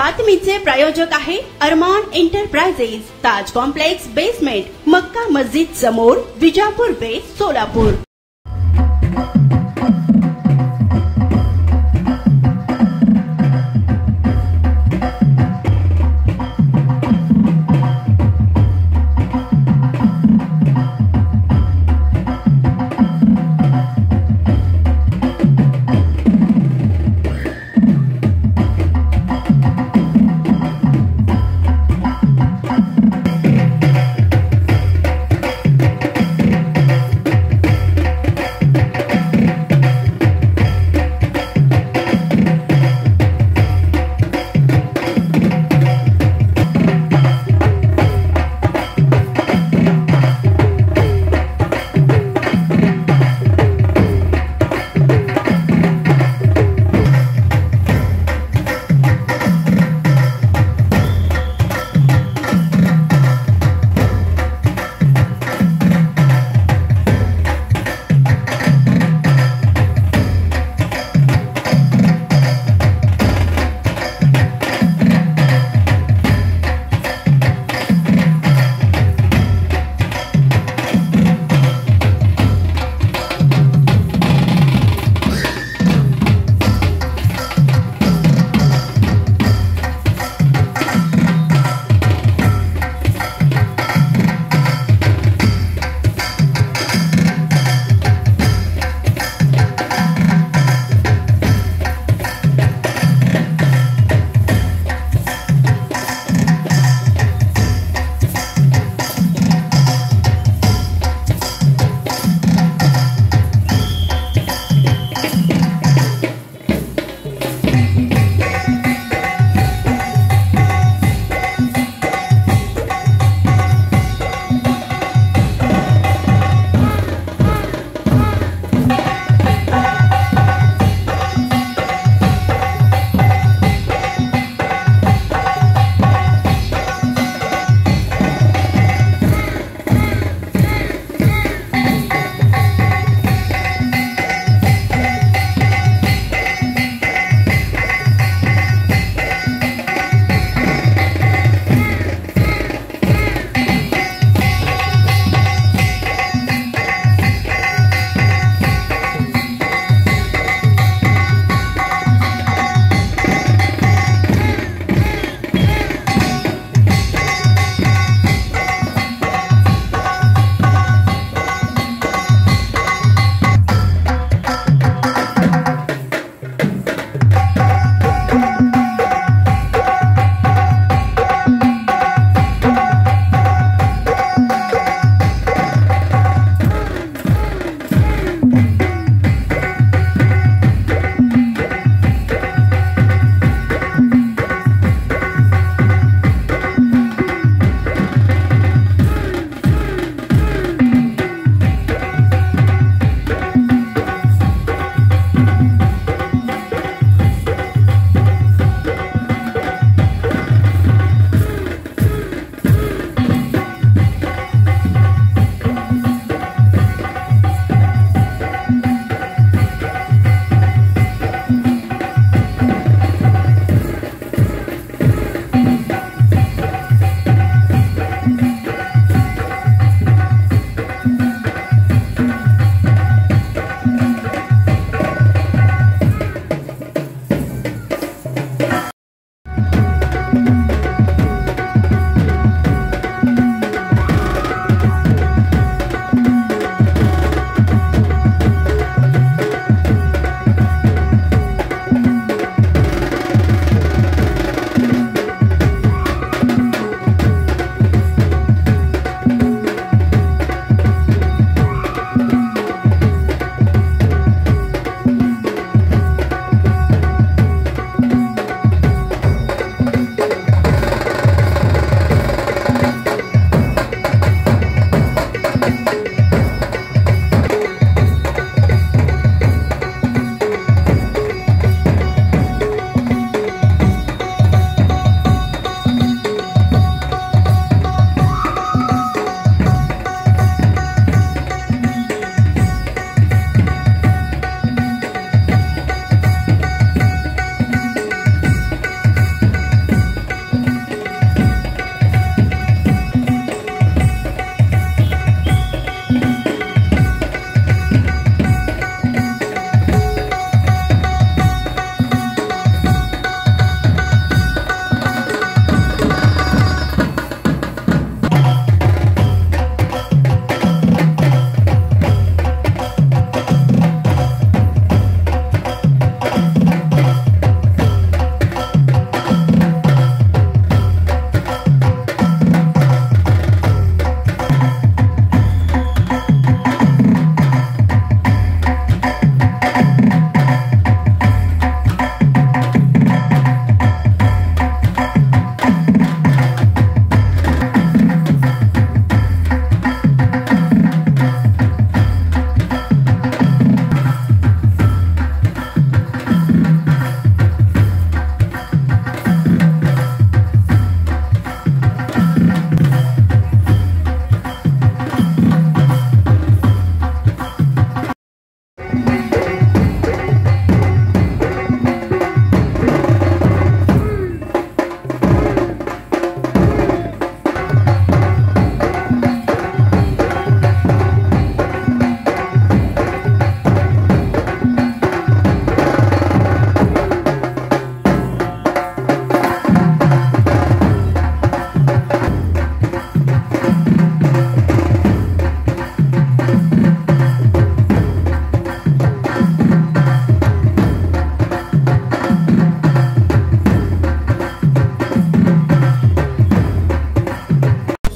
बातमीचे प्रायोजक आहे Arman enterprises Taj complex basement Makka Masjid समोर विजापूर बेस सोलापूर.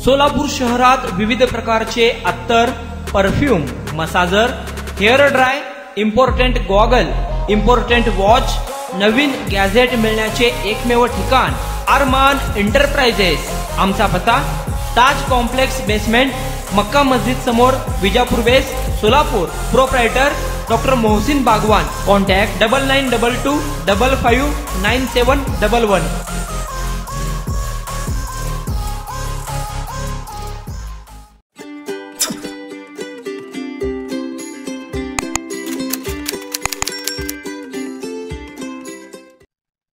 सोलापूर शहरात विविध प्रकारचे अत्तर perfume massager hair dry important goggle important watch नवीन गॅझेट मिळण्याचे एकमेव ठिकाण आरमान एंटरप्राइजेस. आमचा पत्ता ताज कॉम्प्लेक्स बेसमेंट मक्का मस्जिद समोर Vijapur Ves Solapur. Proprietor doctor Mohsin Bagwan. Contact double nine double two double five nine seven double one